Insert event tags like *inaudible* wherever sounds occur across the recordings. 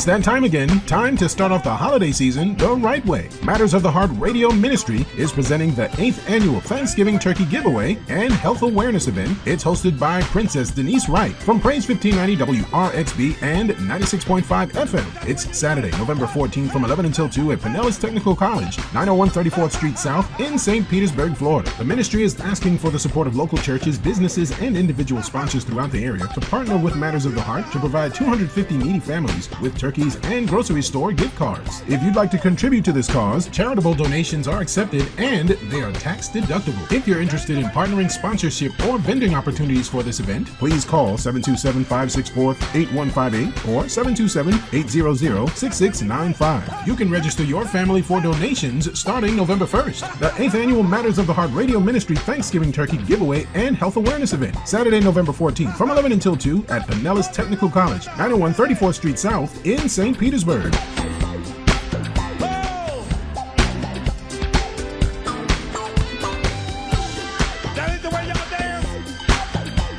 It's that time again. Time to start off the holiday season the right way. Matters of the Heart Radio Ministry is presenting the 8th annual Thanksgiving Turkey Giveaway and Health Awareness event. It's hosted by Princess Denise Wright from Praise 1590 WRXB and 96.5 FM. It's Saturday, November 14th from 11 until 2 at Pinellas Technical College, 901 34th Street South in St. Petersburg, Florida. The ministry is asking for the support of local churches, businesses, and individual sponsors throughout the area to partner with Matters of the Heart to provide 250 needy families with turkeys and grocery store gift cards. If you'd like to contribute to this cause, charitable donations are accepted and they are tax deductible. If you're interested in partnering, sponsorship, or vending opportunities for this event, please call 727 564 8158 or 727 800 6695. You can register your family for donations starting November 1st. The 8th Annual Matters of the Heart Radio Ministry Thanksgiving Turkey Giveaway and Health Awareness Event, Saturday, November 14th from 11 until 2 at Pinellas Technical College, 901 34th Street South in St. Petersburg.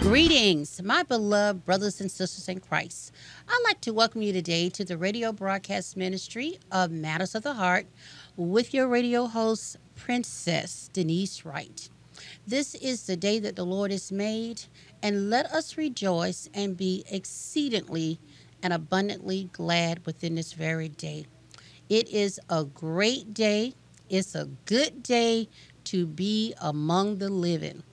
Greetings, my beloved brothers and sisters in Christ. I'd like to welcome you today to the radio broadcast ministry of Matters of the Heart with your radio host, Princess Denise Wright. This is the day that the Lord has made, and let us rejoice and be exceedingly and abundantly glad within this very day. It is a great day, it's a good day to be among the living.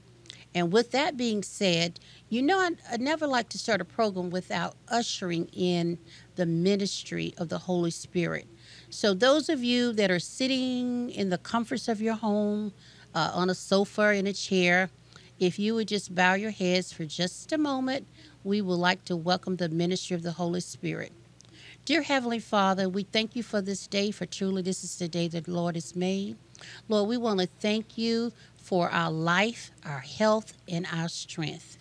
And with that being said, you know, I, I, never like to start a program without ushering in the ministry of the Holy Spirit. So, those of you that are sitting in the comforts of your home, uh, on a sofa, in a chair, if you would just bow your heads for just a moment, we would like to welcome the ministry of the Holy Spirit. Dear Heavenly Father, we thank you for this day, for truly this is the day that the Lord has made. Lord, we want to thank you for our life, our health, and our strength.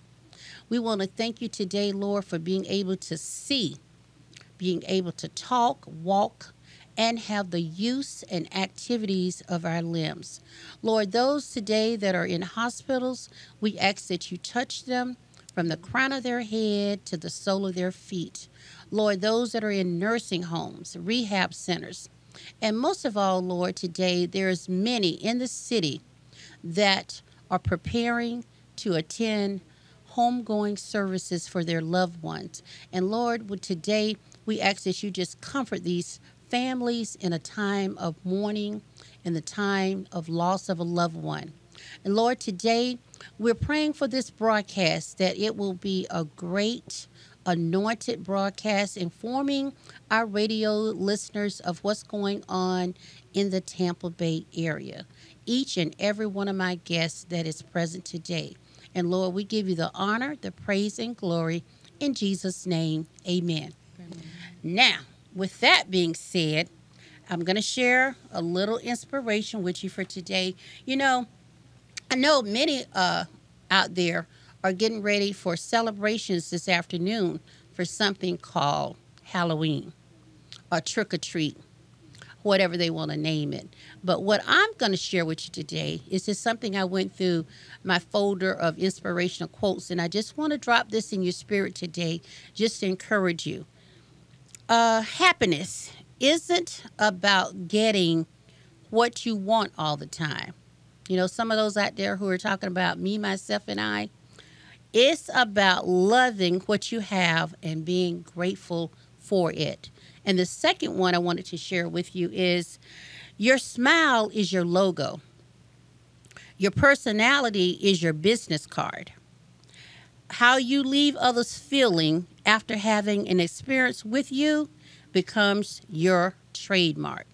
We want to thank you today, Lord, for being able to see, being able to talk, walk, and have the use and activities of our limbs. Lord, those today that are in hospitals, we ask that you touch them from the crown of their head to the sole of their feet. Lord, those that are in nursing homes, rehab centers, and most of all, Lord, today there's many in the city that are preparing to attend homegoing services for their loved ones. And Lord, would today we ask that you just comfort these families in a time of mourning, in the time of loss of a loved one. And Lord, today we're praying for this broadcast that it will be a great anointed broadcast informing our radio listeners of what's going on in the Tampa Bay area each and every one of my guests that is present today. And Lord, we give you the honor, the praise, and glory in Jesus' name. Amen. amen. Now, with that being said, I'm going to share a little inspiration with you for today. You know, I know many uh, out there are getting ready for celebrations this afternoon for something called Halloween or trick or treat whatever they want to name it. But what I'm going to share with you today is just something I went through my folder of inspirational quotes, and I just want to drop this in your spirit today just to encourage you. Uh, happiness isn't about getting what you want all the time. You know, some of those out there who are talking about me, myself, and I, it's about loving what you have and being grateful for it. And the second one I wanted to share with you is your smile is your logo. Your personality is your business card. How you leave others feeling after having an experience with you becomes your trademark.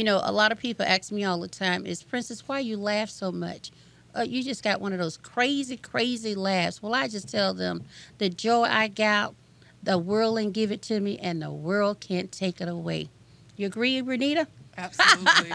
You know, a lot of people ask me all the time, is Princess, why you laugh so much? Uh, you just got one of those crazy, crazy laughs. Well, I just tell them the joy I got the world and give it to me, and the world can't take it away. You agree, Rinita? Absolutely.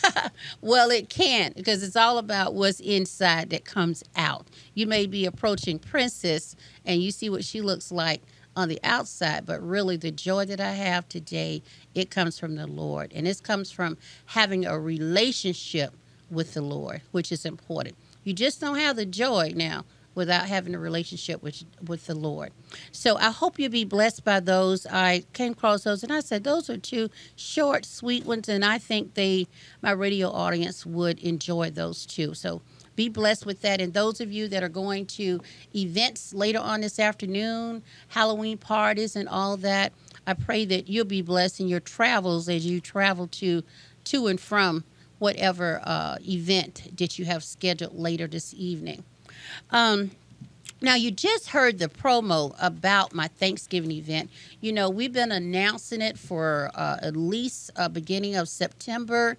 *laughs* well, it can't because it's all about what's inside that comes out. You may be approaching Princess and you see what she looks like on the outside, but really the joy that I have today, it comes from the Lord. And it comes from having a relationship with the Lord, which is important. You just don't have the joy now without having a relationship with with the Lord. So I hope you'll be blessed by those. I came across those and I said those are two short, sweet ones, and I think they my radio audience would enjoy those too. So be blessed with that. And those of you that are going to events later on this afternoon, Halloween parties and all that, I pray that you'll be blessed in your travels as you travel to to and from whatever uh, event that you have scheduled later this evening. Um, now, you just heard the promo about my Thanksgiving event. You know, we've been announcing it for uh, at least uh, beginning of September,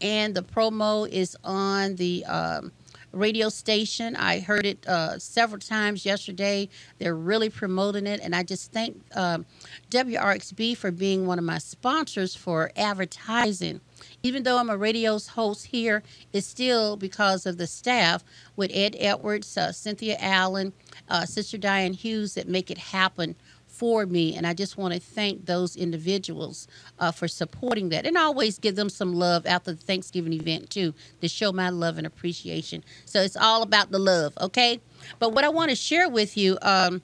and the promo is on the um, radio station. I heard it uh, several times yesterday. They're really promoting it, and I just thank um, WRXB for being one of my sponsors for advertising. Even though I'm a radio host here, it's still because of the staff with Ed Edwards, uh, Cynthia Allen, uh, Sister Diane Hughes that make it happen for me. And I just want to thank those individuals uh, for supporting that. And I always give them some love after the Thanksgiving event, too, to show my love and appreciation. So it's all about the love, okay? But what I want to share with you, um,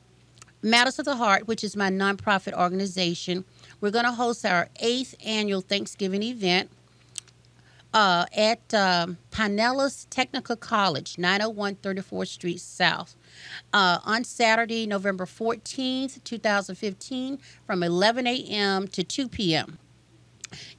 Matters of the Heart, which is my nonprofit organization, we're going to host our eighth annual Thanksgiving event. Uh, at um, Pinellas Technical College, 901 34th Street South uh, on Saturday, November 14th, 2015, from 11 a.m. to 2 p.m.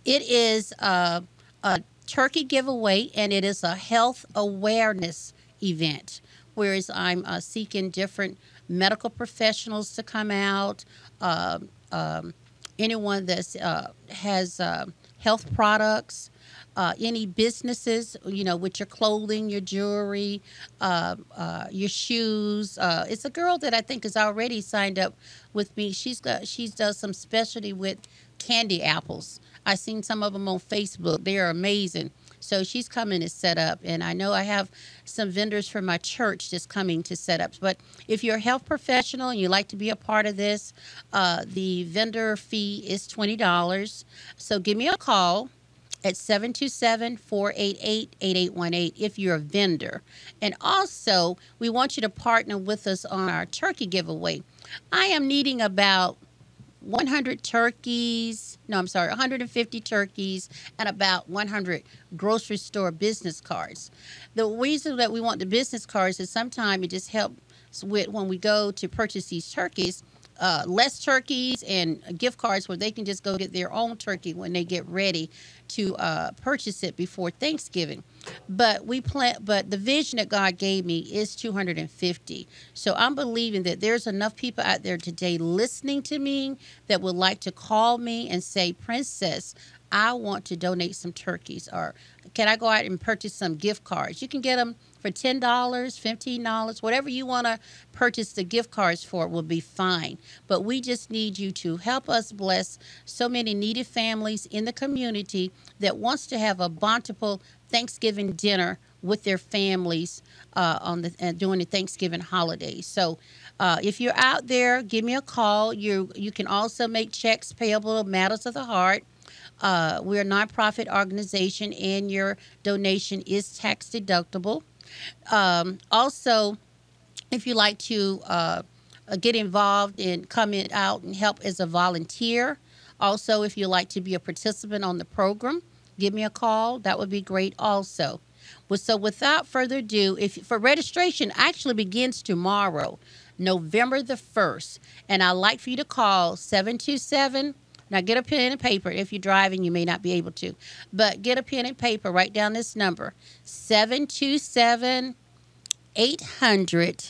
It is a, a turkey giveaway and it is a health awareness event, whereas I'm uh, seeking different medical professionals to come out, uh, um, anyone that uh, has uh, health products uh, any businesses, you know, with your clothing, your jewelry, uh, uh, your shoes. Uh, it's a girl that I think is already signed up with me. She's got she's does some specialty with candy apples. I've seen some of them on Facebook. They are amazing. So she's coming to set up, and I know I have some vendors from my church just coming to set up. But if you're a health professional and you like to be a part of this, uh, the vendor fee is twenty dollars. So give me a call at 727 488 8818 if you're a vendor. And also, we want you to partner with us on our turkey giveaway. I am needing about 100 turkeys, no, I'm sorry, 150 turkeys and about 100 grocery store business cards. The reason that we want the business cards is sometimes it just helps with when we go to purchase these turkeys uh, less turkeys and gift cards where they can just go get their own turkey when they get ready to uh, purchase it before Thanksgiving. But we plan. But the vision that God gave me is 250. So I'm believing that there's enough people out there today listening to me that would like to call me and say, Princess, I want to donate some turkeys, or can I go out and purchase some gift cards? You can get them for $10, $15, whatever you want to purchase the gift cards for will be fine. But we just need you to help us bless so many needy families in the community that wants to have a bountiful Thanksgiving dinner with their families uh, on the uh, during the Thanksgiving holiday. So, uh, if you're out there, give me a call. You you can also make checks payable to Matters of the Heart. Uh, we're a nonprofit organization, and your donation is tax deductible. Um, also, if you like to uh, get involved and come in, out and help as a volunteer, also if you like to be a participant on the program, give me a call. That would be great. Also, so without further ado, if for registration actually begins tomorrow, November the first, and I'd like for you to call 727- now get a pen and paper. If you're driving, you may not be able to. But get a pen and paper. Write down this number 727 800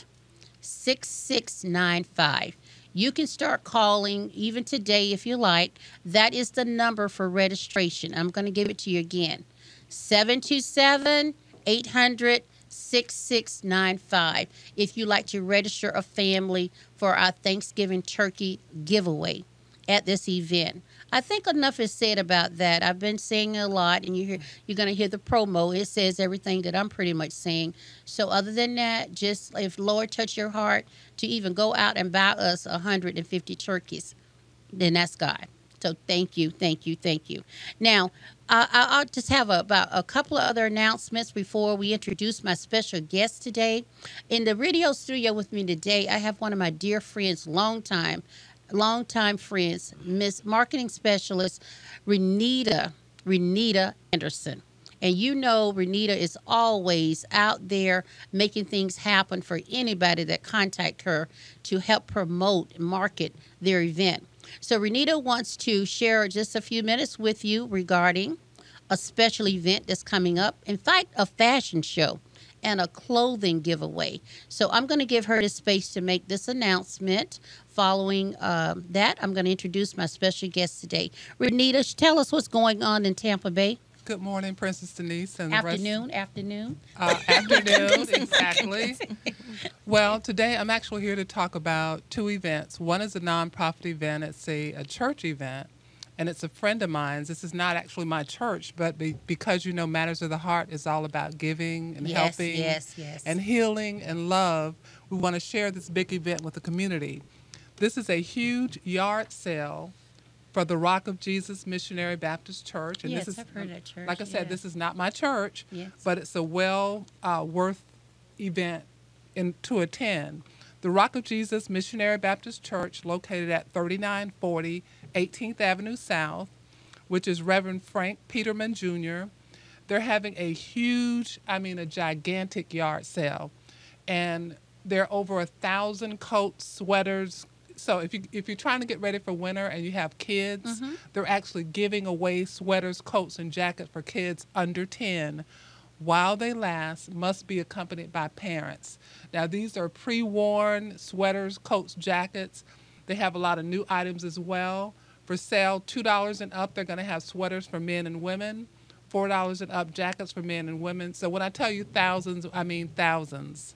6695. You can start calling even today if you like. That is the number for registration. I'm going to give it to you again 727 800 6695 if you like to register a family for our Thanksgiving turkey giveaway at this event. I think enough is said about that. I've been saying a lot, and you hear you're going to hear the promo. It says everything that I'm pretty much saying. So other than that, just if Lord touch your heart to even go out and buy us 150 turkeys, then that's God. So thank you, thank you, thank you. Now, Uh, I'll just have a, about a couple of other announcements before we introduce my special guest today. In the radio studio with me today, I have one of my dear friends, long time, long time friends, Miss Marketing Specialist Rinita Rinita Anderson. And you know, Rinita is always out there making things happen for anybody that contact her to help promote and market their event. So Rinita wants to share just a few minutes with you regarding a special event that's coming up. In fact, a fashion show and a clothing giveaway. So I'm going to give her the space to make this announcement. Following um, that, I'm going to introduce my special guest today. Rinita, tell us what's going on in Tampa Bay. Good morning, Princess Denise. And afternoon, afternoon. Uh, afternoon, *laughs* exactly. well, today I'm actually here to talk about two events. One is a nonprofit event, it's a, a church event, and it's a friend of mine's. This is not actually my church, but be, because you know Matters of the Heart is all about giving and yes, helping yes, yes. and healing and love, we want to share this big event with the community. This is a huge yard sale for the Rock of Jesus Missionary Baptist Church. And yes, this is, I've heard that church. Like I said, yeah. this is not my church, yes. but it's a well uh, worth event in, to attend. The Rock of Jesus Missionary Baptist Church, located at 3940 18th Avenue South, which is Reverend Frank Peterman Jr. They're having a huge, I mean, a gigantic yard sale. And there are over a thousand coats, sweaters, so if you if you're trying to get ready for winter and you have kids, mm-hmm. they're actually giving away sweaters, coats, and jackets for kids under 10 while they last must be accompanied by parents. Now these are pre-worn sweaters, coats, jackets. They have a lot of new items as well. For sale, $2 and up, they're going to have sweaters for men and women. $4 and up jackets for men and women. So when I tell you thousands, I mean thousands.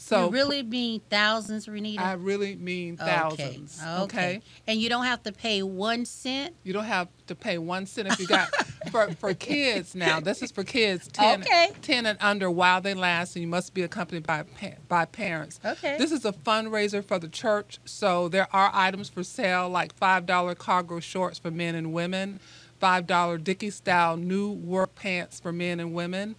So you really mean thousands, Rinita? I really mean thousands. Okay. okay. okay. And you don't have to pay one cent. You don't have to pay one cent if you got *laughs* for for kids now. This is for kids 10, okay. 10 and under while they last, and you must be accompanied by by parents. Okay. This is a fundraiser for the church, so there are items for sale like five dollar cargo shorts for men and women, five dollar Dickie style new work pants for men and women.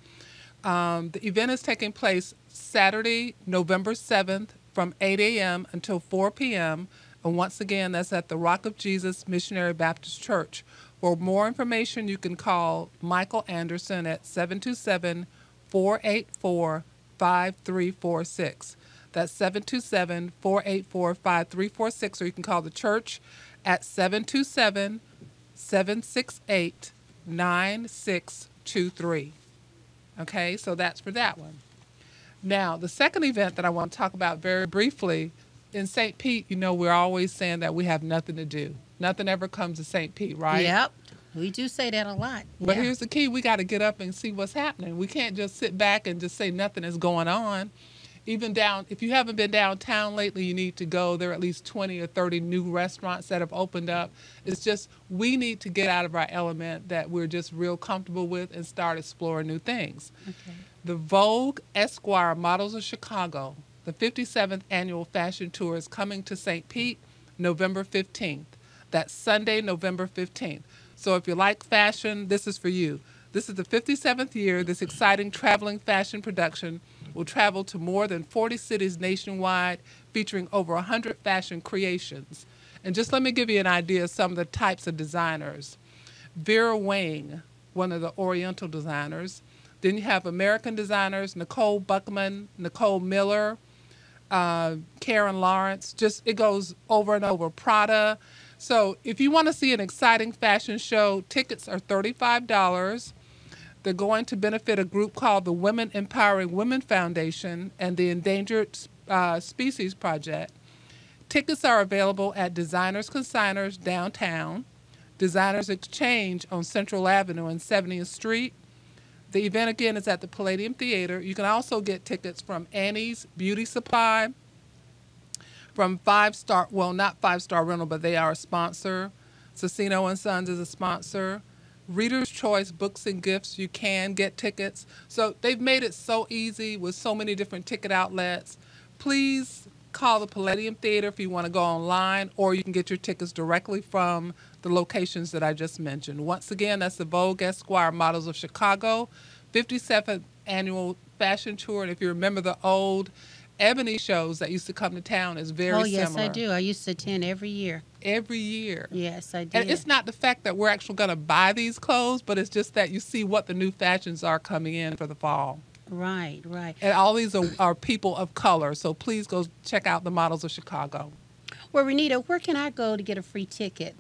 Um, the event is taking place Saturday, November 7th from 8 a.m. until 4 p.m. And once again, that's at the Rock of Jesus Missionary Baptist Church. For more information, you can call Michael Anderson at 727 484 5346. That's 727 484 5346, or you can call the church at 727 768 9623. Okay, so that's for that one. Now, the second event that I want to talk about very briefly in St. Pete, you know, we're always saying that we have nothing to do. Nothing ever comes to St. Pete, right? Yep. We do say that a lot. But yeah. here's the key we got to get up and see what's happening. We can't just sit back and just say nothing is going on. Even down, if you haven't been downtown lately, you need to go. There are at least 20 or 30 new restaurants that have opened up. It's just we need to get out of our element that we're just real comfortable with and start exploring new things. Okay. The Vogue Esquire Models of Chicago, the 57th annual fashion tour, is coming to St. Pete November 15th. That's Sunday, November 15th. So if you like fashion, this is for you. This is the 57th year this exciting traveling fashion production will travel to more than 40 cities nationwide, featuring over 100 fashion creations. And just let me give you an idea of some of the types of designers. Vera Wang, one of the Oriental designers, then you have American designers Nicole Buckman, Nicole Miller, uh, Karen Lawrence. Just it goes over and over. Prada. So if you want to see an exciting fashion show, tickets are thirty-five dollars. They're going to benefit a group called the Women Empowering Women Foundation and the Endangered uh, Species Project. Tickets are available at Designers Consigners downtown, Designers Exchange on Central Avenue and 70th Street, the event again is at the Palladium Theater. You can also get tickets from Annie's Beauty Supply, from Five Star, well, not Five Star Rental, but they are a sponsor. Cicino and Sons is a sponsor. Reader's Choice Books and Gifts, you can get tickets. So they've made it so easy with so many different ticket outlets. Please call the Palladium Theater if you want to go online, or you can get your tickets directly from the locations that I just mentioned. Once again, that's the Vogue Esquire Models of Chicago, 57th annual fashion tour. And if you remember the old Ebony shows that used to come to town, is very similar. oh, yes, similar. I do. I used to attend every year. Every year. Yes, I did. And it's not the fact that we're actually going to buy these clothes, but it's just that you see what the new fashions are coming in for the fall. Right, right. And all these are, are people of color. So please go check out the models of Chicago. Well, Rinita, where can I go to get a free ticket?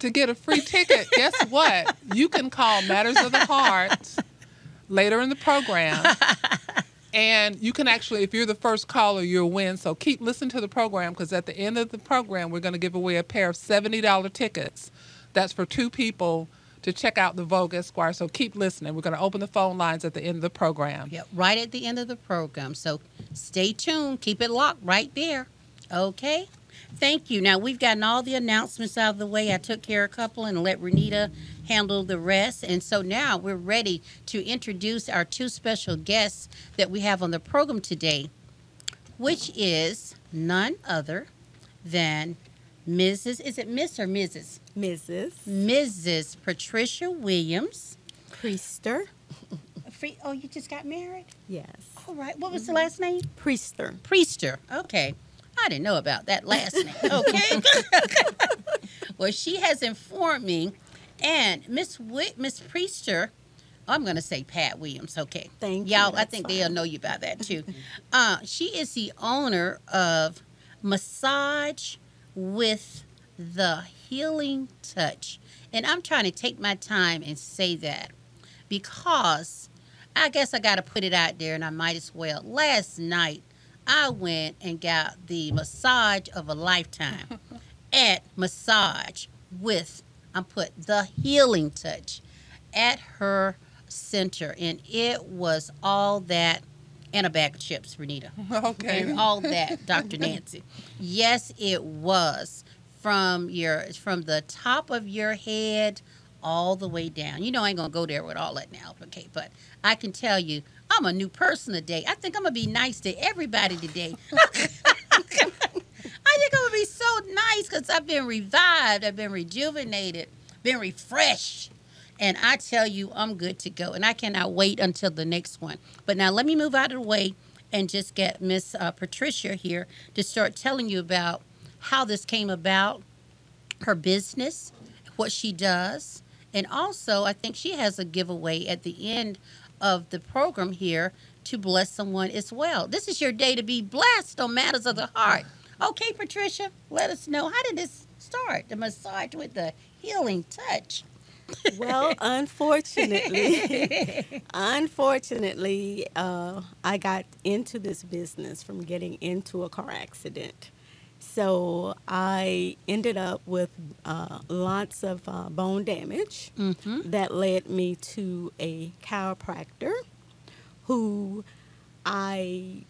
To get a free ticket, guess what? You can call Matters of the Heart later in the program. And you can actually, if you're the first caller, you'll win. So keep listening to the program because at the end of the program, we're going to give away a pair of $70 tickets. That's for two people to check out the Vogue Esquire. So keep listening. We're going to open the phone lines at the end of the program. Yep, right at the end of the program. So stay tuned. Keep it locked right there. Okay? Thank you. Now we've gotten all the announcements out of the way. I took care of a couple and let Rinita handle the rest. And so now we're ready to introduce our two special guests that we have on the program today, which is none other than Mrs. Is it Miss or Mrs.? Mrs. Mrs. Patricia Williams. Priester. *laughs* Free, oh, you just got married? Yes. All right. What was the last name? Priester. Priester. Okay. I didn't know about that last name. *laughs* Okay. *laughs* well, she has informed me, and Miss Miss Priester, I'm going to say Pat Williams. Okay. Thank you, Y'all, I think fine. they'll know you by that too. *laughs* uh, she is the owner of Massage with the Healing Touch. And I'm trying to take my time and say that because I guess I got to put it out there and I might as well. Last night, I went and got the massage of a lifetime *laughs* at Massage with, I'm put the healing touch at her center. And it was all that and a bag of chips, Rinita. Okay. And all that, *laughs* Dr. Nancy. Yes, it was from your from the top of your head all the way down. You know, I ain't gonna go there with all that now, okay? But I can tell you, I'm a new person today. I think I'm gonna be nice to everybody today. *laughs* I think I'm gonna be so nice because I've been revived, I've been rejuvenated, been refreshed. And I tell you, I'm good to go. And I cannot wait until the next one. But now let me move out of the way and just get Miss uh, Patricia here to start telling you about how this came about, her business, what she does. And also, I think she has a giveaway at the end of the program here to bless someone as well. This is your day to be blessed on matters of the heart. Okay, Patricia, let us know how did this start? The massage with the healing touch. Well, *laughs* unfortunately, *laughs* unfortunately, uh, I got into this business from getting into a car accident. So I ended up with uh, lots of uh, bone damage Mm-hmm. that led me to a chiropractor who I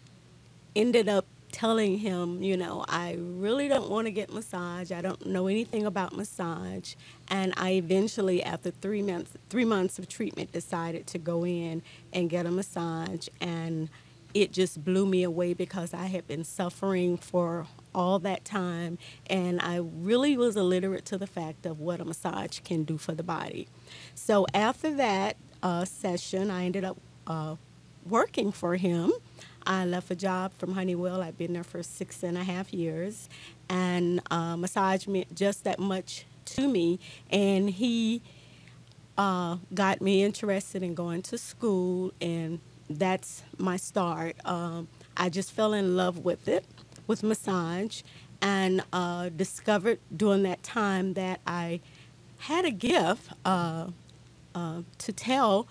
ended up telling him, you know, I really don't want to get massage. I don't know anything about massage. And I eventually, after three months, three months of treatment, decided to go in and get a massage. And it just blew me away because I had been suffering for all that time. And I really was illiterate to the fact of what a massage can do for the body. So after that uh, session, I ended up uh, working for him. I left a job from Honeywell. I've been there for six and a half years, and uh, massage meant just that much to me. And he uh, got me interested in going to school, and that's my start. Um, I just fell in love with it, with massage, and uh, discovered during that time that I had a gift uh, uh, to tell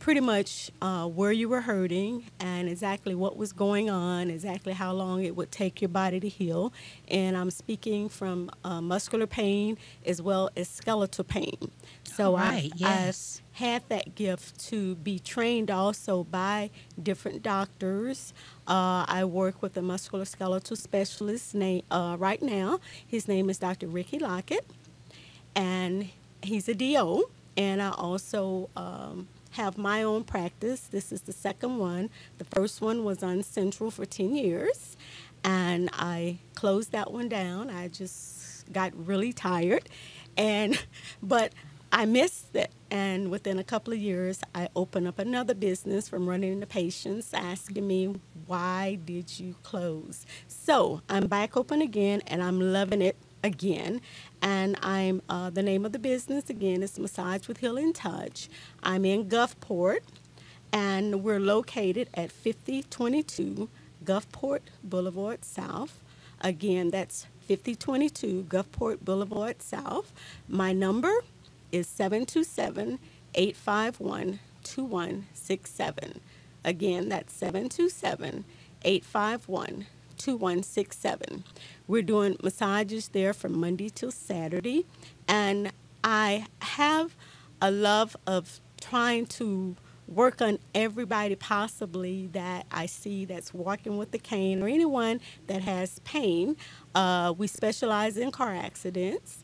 pretty much uh, where you were hurting and exactly what was going on, exactly how long it would take your body to heal. And I'm speaking from uh, muscular pain as well as skeletal pain. So I- yes. I had that gift to be trained also by different doctors. Uh, I work with a musculoskeletal specialist name, uh, right now. His name is Dr. Ricky Lockett and he's a DO. And I also um, have my own practice. This is the second one. The first one was on Central for 10 years, and I closed that one down. I just got really tired. and *laughs* but I missed it. And within a couple of years, I opened up another business from running into patients asking me, why did you close? So I'm back open again and I'm loving it again. And I'm, uh, the name of the business again is Massage with Healing Touch. I'm in Gulfport and we're located at 5022 Gulfport Boulevard South. Again, that's 5022 Gulfport Boulevard South. My number is 727 851 2167. Again, that's 727 851 2167. We're doing massages there from Monday till Saturday. And I have a love of trying to work on everybody possibly that I see that's walking with a cane or anyone that has pain. Uh, we specialize in car accidents.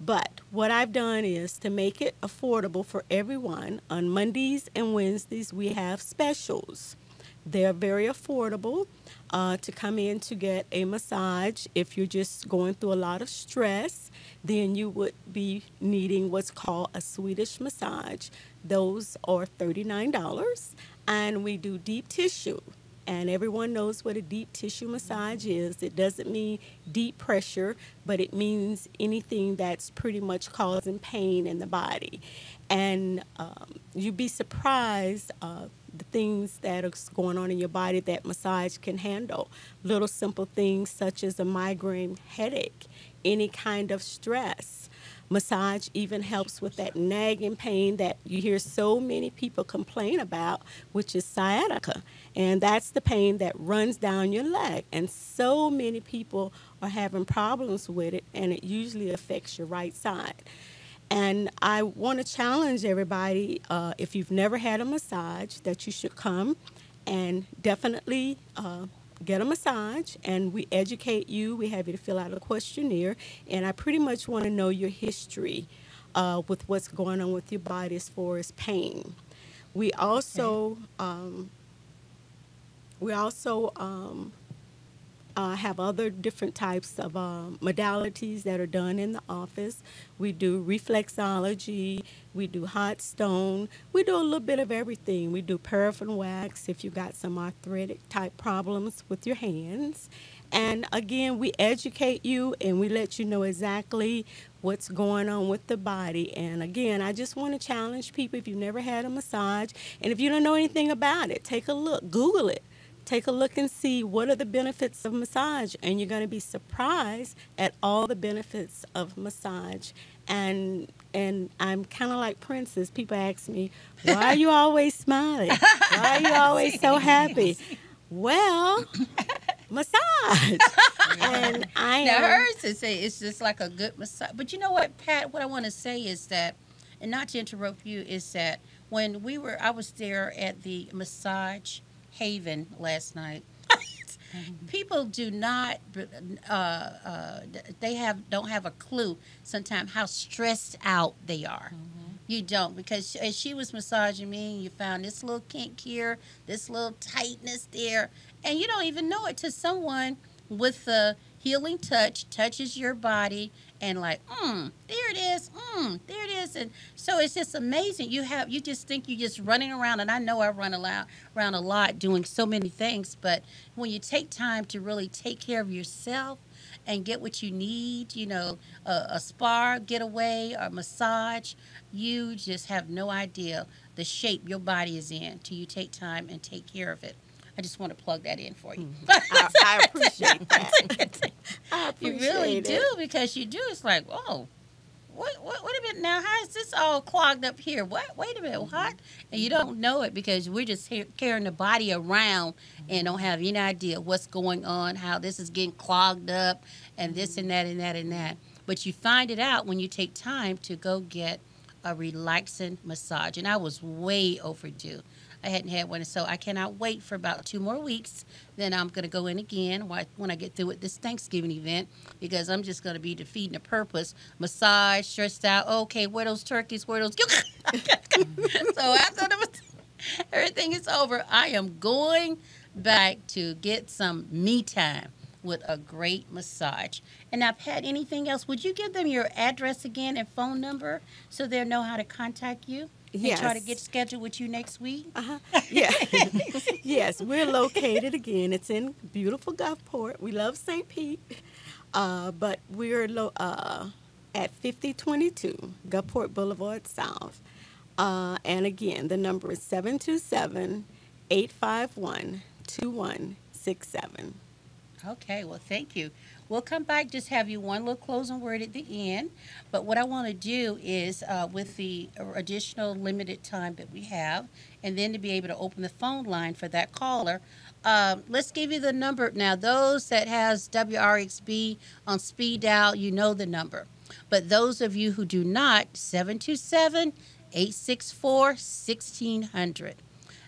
But what I've done is to make it affordable for everyone. On Mondays and Wednesdays, we have specials. They're very affordable uh, to come in to get a massage. If you're just going through a lot of stress, then you would be needing what's called a Swedish massage. Those are $39. And we do deep tissue. And everyone knows what a deep tissue massage is. It doesn't mean deep pressure, but it means anything that's pretty much causing pain in the body. And um, you'd be surprised uh, the things that are going on in your body that massage can handle. Little simple things such as a migraine headache, any kind of stress. Massage even helps with that nagging pain that you hear so many people complain about, which is sciatica. And that's the pain that runs down your leg. And so many people are having problems with it, and it usually affects your right side. And I want to challenge everybody uh, if you've never had a massage, that you should come and definitely uh, get a massage. And we educate you. We have you to fill out a questionnaire. And I pretty much want to know your history uh, with what's going on with your body as far as pain. We also um, we also um, uh, have other different types of uh, modalities that are done in the office. We do reflexology, we do hot stone, we do a little bit of everything. We do paraffin wax if you've got some arthritic type problems with your hands. And again, we educate you and we let you know exactly what's going on with the body. And again, I just want to challenge people if you've never had a massage and if you don't know anything about it, take a look, Google it take a look and see what are the benefits of massage and you're going to be surprised at all the benefits of massage and and I'm kind of like Princess. People ask me, "Why are you always smiling? Why are you always so happy?" Well, massage. and I now hers to say it's just like a good massage. But you know what, Pat? What I want to say is that, and not to interrupt you, is that when we were, I was there at the massage Haven last night. People do not, uh, uh, they have don't have a clue sometimes how stressed out they are. Mm-hmm. You don't because as she was massaging me, you found this little kink here, this little tightness there, and you don't even know it to someone with the healing touch touches your body and like, mm, there it is, mm, there it is, and so it's just amazing. You have you just think you're just running around, and I know I run around around a lot doing so many things, but when you take time to really take care of yourself and get what you need, you know, a, a spa getaway or massage, you just have no idea the shape your body is in till you take time and take care of it. I just want to plug that in for you. Mm-hmm. I, I, appreciate *laughs* that. I appreciate *laughs* you really it. do because you do. It's like, whoa, what, what, wait a minute now. How is this all clogged up here? What? Wait a minute, Mm-hmm. what? And you don't know it because we're just here carrying the body around and don't have any idea what's going on, how this is getting clogged up, and this and that and that and that. But you find it out when you take time to go get a relaxing massage. And I was way overdue. I hadn't had one, so I cannot wait for about two more weeks. Then I'm going to go in again when I get through with this Thanksgiving event because I'm just going to be defeating the purpose. Massage, stressed out. Okay, where those turkeys? Where those? *laughs* so after the, everything is over, I am going back to get some me time. with a great massage. And I've had anything else? Would you give them your address again and phone number so they'll know how to contact you? And try to get scheduled with you next week? Uh-huh. Yeah. *laughs* yes, we're located again. It's in beautiful Gulfport. We love St. Pete, uh, but we're lo- uh, at 5022 Gulfport Boulevard South. Uh, and again, the number is 727 851 2167. Okay, well, thank you. We'll come back, just have you one little closing word at the end. But what I want to do is, uh, with the additional limited time that we have, and then to be able to open the phone line for that caller, um, let's give you the number. Now, those that has WRXB on speed dial, you know the number. But those of you who do not, 727 864 1600.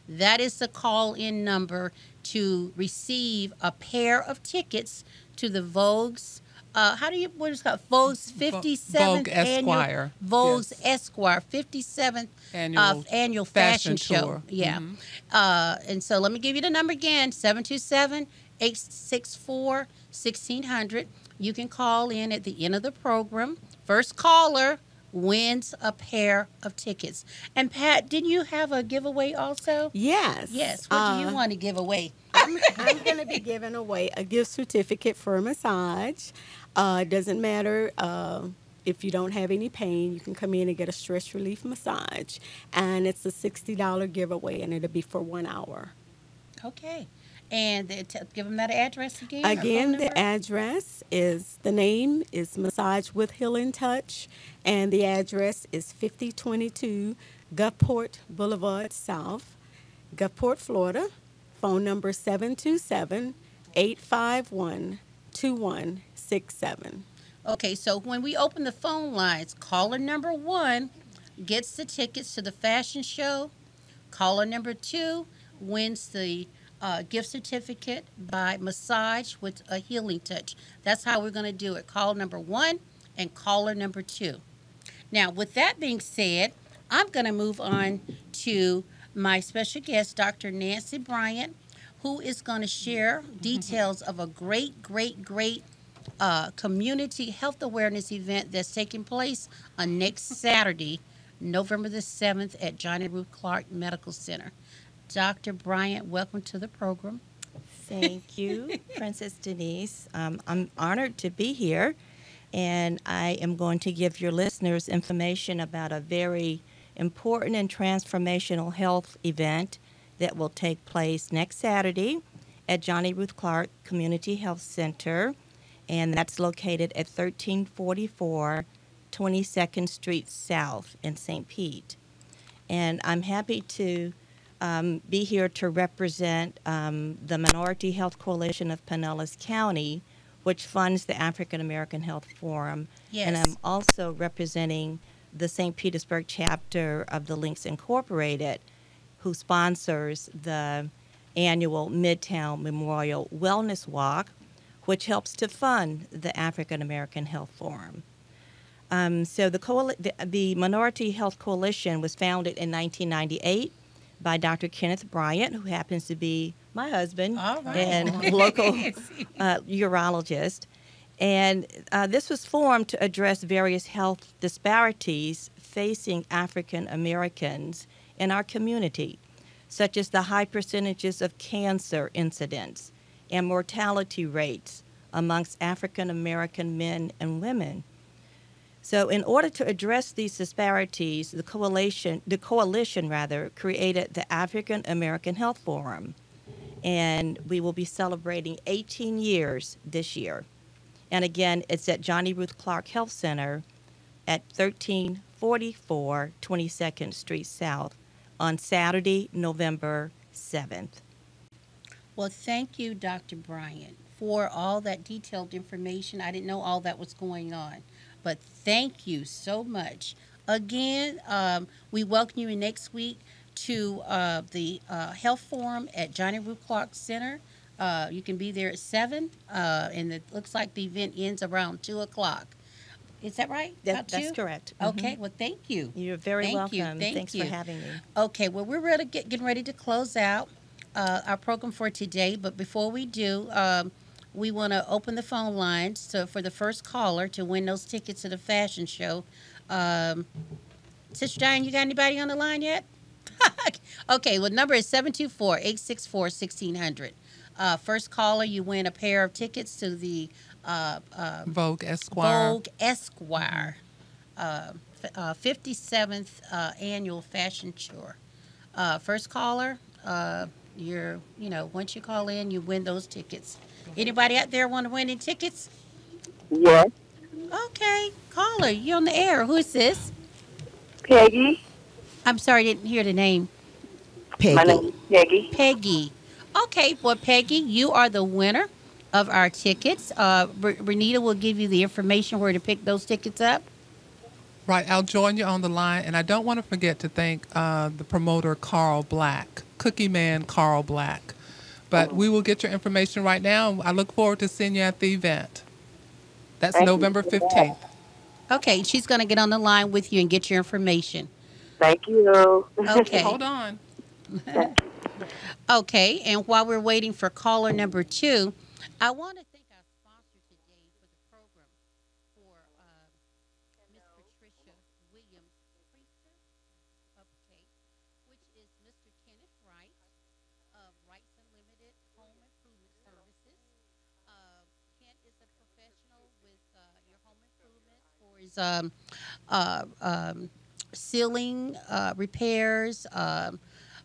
That is the call in number to receive a pair of tickets to the Vogue's. Uh, how do you what is it called? Vogue's Vo- 57th Vogue annual Esquire, Vogue's yes. Esquire 57th Annual uh, annual fashion, fashion show. tour. Yeah. Mhm. Uh, and so let me give you the number again 727 864 1600. You can call in at the end of the program. First caller wins a pair of tickets. And Pat, didn't you have a giveaway also? Yes. Yes. What do you uh, want to give away? I'm, I'm going to be giving away a gift certificate for a massage. Uh, it doesn't matter uh, if you don't have any pain, you can come in and get a stress relief massage. And it's a $60 giveaway, and it'll be for one hour. Okay. And the, give them that address again. Again, the address is the name is Massage with Healing Touch, and the address is 5022 Gulfport Boulevard South, Gulfport, Florida. Phone number 727 851 2167. Okay, so when we open the phone lines, caller number one gets the tickets to the fashion show. Caller number two wins the uh, gift certificate by Massage with a Healing Touch. That's how we're going to do it. Call number one and caller number two. Now, with that being said, I'm going to move on to my special guest, Dr. Nancy Bryant, who is going to share details of a great, great, great uh, community health awareness event that's taking place on next *laughs* Saturday, November the 7th at Johnnie Ruth Clarke Medical Center. Dr. Bryant, welcome to the program. Thank you, *laughs* Princess Denise. Um, I'm honored to be here, and I am going to give your listeners information about a very important and transformational health event that will take place next Saturday at Johnnie Ruth Clarke Community Health Center, and that's located at 1344 22nd Street South in St. Pete. And I'm happy to um, be here to represent um, the Minority Health Coalition of Pinellas County, which funds the African American Health Forum. Yes. And I'm also representing the St. Petersburg chapter of the Links Incorporated, who sponsors the annual Midtown Memorial Wellness Walk, which helps to fund the African American Health Forum. Um, so the, the, the Minority Health Coalition was founded in 1998 by Dr. Kenneth Bryant, who happens to be my husband right. and *laughs* local uh, urologist. And uh, this was formed to address various health disparities facing African Americans in our community, such as the high percentages of cancer incidents and mortality rates amongst African American men and women. So, in order to address these disparities, the coalition, the coalition rather, created the African American Health Forum, and we will be celebrating 18 years this year. And again, it's at Johnnie Ruth Clarke Health Center at 1344 22nd Street South on Saturday, November 7th. Well, thank you, Dr. Bryant, for all that detailed information. I didn't know all that was going on, but thank you so much. Again, um, we welcome you next week to uh, the uh, Health Forum at Johnnie Ruth Clarke Center. Uh, you can be there at 7, uh, and it looks like the event ends around 2 o'clock. Is that right? That- that's 2? correct. Mhm. Okay, well, thank you. You're very Thank welcome. you, thank Thanks you. for having me. Okay, well, we're ready, get, getting ready to close out uh, our program for today. But before we do, um, we want to open the phone lines so for the first caller to win those tickets to the fashion show. Um, Sister Diane, you got anybody on the line yet? *laughs* okay, well, number is 724 864 1600. Uh, first caller, you win a pair of tickets to the uh, uh, Vogue Esquire. Vogue Esquire uh, f- uh, 57th uh, annual fashion tour. Uh, first caller, uh, you're, you know, once you call in, you win those tickets. Anybody out there want to win any tickets? Yes, Okay, caller, you're on the air. Who is this? Peggy. I'm sorry, I didn't hear the name. My name is Peggy. Peggy. Okay, well, Peggy, you are the winner of our tickets. Uh, Rinita will give you the information where to pick those tickets up. Right, I'll join you on the line, and I don't want to forget to thank uh, the promoter Carl Black, Cookie Man Carl Black. But we will get your information right now. I look forward to seeing you at the event. That's Thank. November fifteenth. Okay, she's going to get on the line with you and get your information. Thank you. Okay. Hold on. Okay, and while we're waiting for caller number two, I want to thank our sponsor today for the program for uh, Miss Patricia Williams Priester, which is Mr. Kenneth Wright of Wrights Unlimited Home Improvement Services. Uh, Kent is a professional with uh, your home improvement for his um, uh, um, ceiling uh, repairs. Um,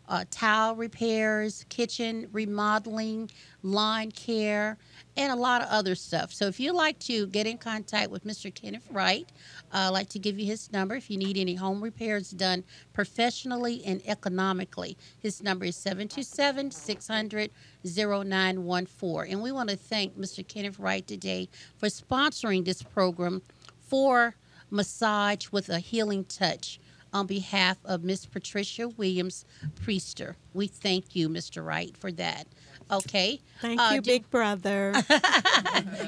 uh, tile repairs, kitchen remodeling, lawn care, and a lot of other stuff. So if you'd like to get in contact with Mr. Kenneth Wright, uh, I'd like to give you his number if you need any home repairs done professionally and economically. His number is 727 600 0914. And we want to thank Mr. Kenneth Wright today for sponsoring this program for Massage with a Healing Touch on behalf of Miss Patricia Williams Priester. We thank you, Mr. Wright, for that. Okay. Thank Uh, you, do- big brother. *laughs*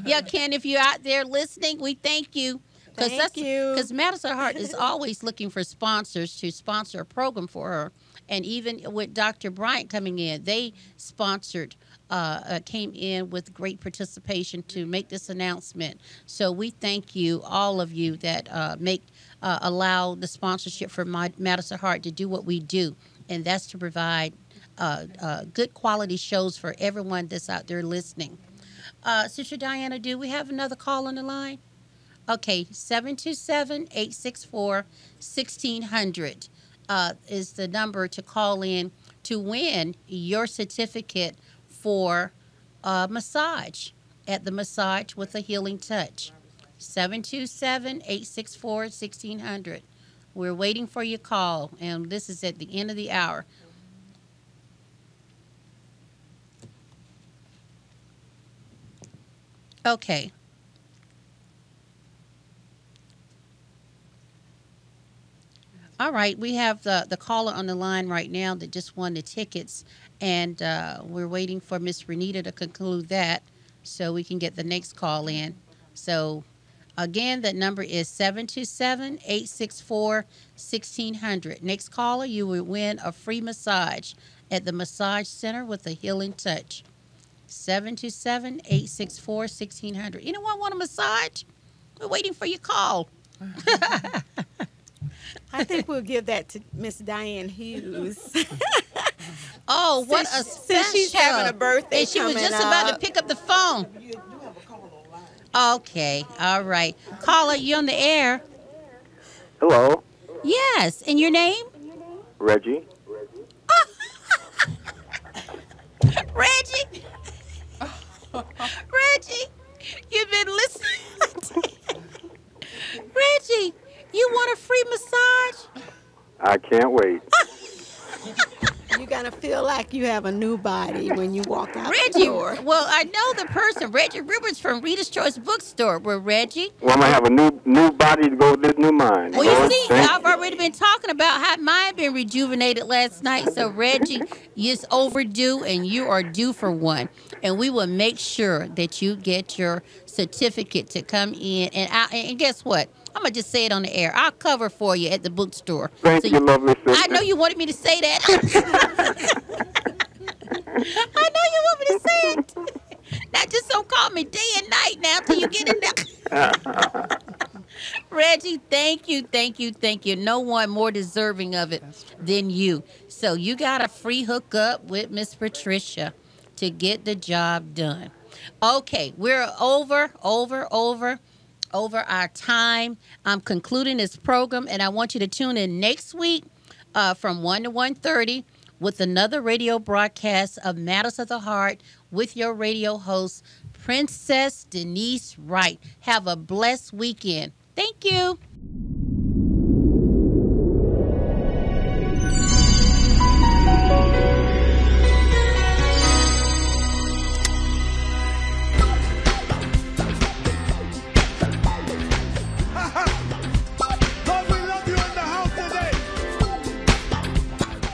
yeah, Ken, if you're out there listening, we thank you. Thank you. Because Madison Hart is always looking for sponsors to sponsor a program for her. And even with Dr. Bryant coming in, they sponsored, uh, uh, came in with great participation to make this announcement. So we thank you, all of you that uh, make uh, allow the sponsorship for my, Madison Heart to do what we do, and that's to provide uh, uh, good quality shows for everyone that's out there listening. Uh, Sister Diana, do we have another call on the line? Okay, 727 864 1600 uh, is the number to call in to win your certificate for uh, massage at the Massage with a Healing Touch. 727 864 1600. We're waiting for your call, and this is at the end of the hour. Okay. All right, we have the, the caller on the line right now that just won the tickets, and uh, we're waiting for Miss Rinita to conclude that so we can get the next call in. So, again, that number is 727 864 1600. Next caller, you will win a free massage at the Massage Center with a healing touch. 727 864 1600. Anyone want a massage? We're waiting for your call. *laughs* I think we'll give that to Miss Diane Hughes. *laughs* Oh, what a Since- since she's special. having a birthday And she was just about to pick up the phone. Okay, all right. Caller, you on the air? Hello, Yes, and your name? Reggie. *laughs* Reggie. *laughs* Reggie, you've been listening. *laughs* Reggie, you want a free massage? I can't wait. You're gonna feel like you have a new body when you walk out the Reggie, door. well, I know the person, Reggie Rivers from Reader's Choice Bookstore. Where Reggie, Well, I'm gonna have a new new body to go with this new mind. Well, you see, thank I've already been talking about how mine been rejuvenated last night. So Reggie, *laughs* it's overdue, and you are due for one. And we will make sure that you get your certificate to come in. And I, and guess what? I'm gonna just say it on the air. I'll cover for you at the bookstore. Thank So you, lovely sister. I know you wanted me to say that. *laughs* I know you want me to say it. *laughs* Now just don't call me day and night now till you get in there. *laughs* Reggie, thank you, thank you, thank you. No one more deserving of it than you. So you got a free hookup with Miss Patricia to get the job done. Okay, we're over, over, over, over our time. I'm concluding this program, and I want you to tune in next week uh, from 1 to 1.30 with another radio broadcast of Matters of the Heart with your radio host, Princess Denise Wright. Have a blessed weekend. Thank you.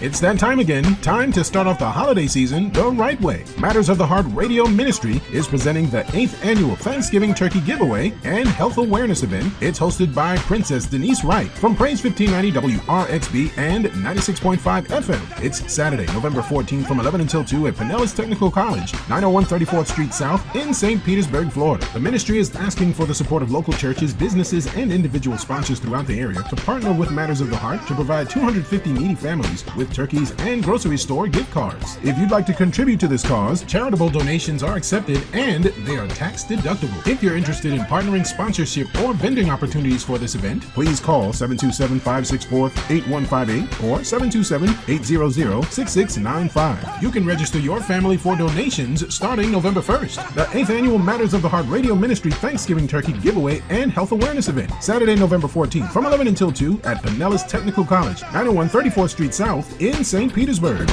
It's that time again. Time to start off the holiday season the right way. Matters of the Heart Radio Ministry is presenting the 8th annual Thanksgiving Turkey Giveaway and Health Awareness Event. It's hosted by Princess Denise Wright from Praise 1590 WRXB and 96.5 FM. It's Saturday, November 14th from 11 until 2 at Pinellas Technical College, 901 34th Street South in St. Petersburg, Florida. The ministry is asking for the support of local churches, businesses, and individual sponsors throughout the area to partner with Matters of the Heart to provide 250 needy families with turkeys and grocery store gift cards. If you'd like to contribute to this cause, charitable donations are accepted and they are tax deductible. If you're interested in partnering, sponsorship, or vending opportunities for this event, please call 727-564-8158 or 727-800-6695. You can register your family for donations starting November 1st. The 8th annual Matters of the Heart Radio Ministry Thanksgiving Turkey Giveaway and Health Awareness Event, Saturday, November 14th from 11 until 2 at Pinellas Technical College, 901 34th Street South in St. Petersburg.